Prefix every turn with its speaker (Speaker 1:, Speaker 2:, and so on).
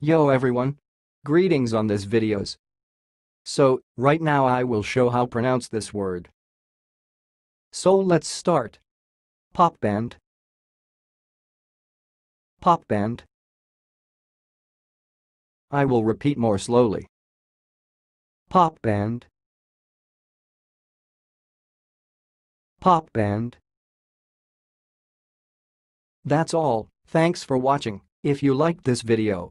Speaker 1: Yo everyone! Greetings on this videos. So, right now I will show how pronounce this word. So let's start. Pop band. Pop band. I will repeat more slowly. Pop band. Pop band. That's all, thanks for watching. If you liked this video,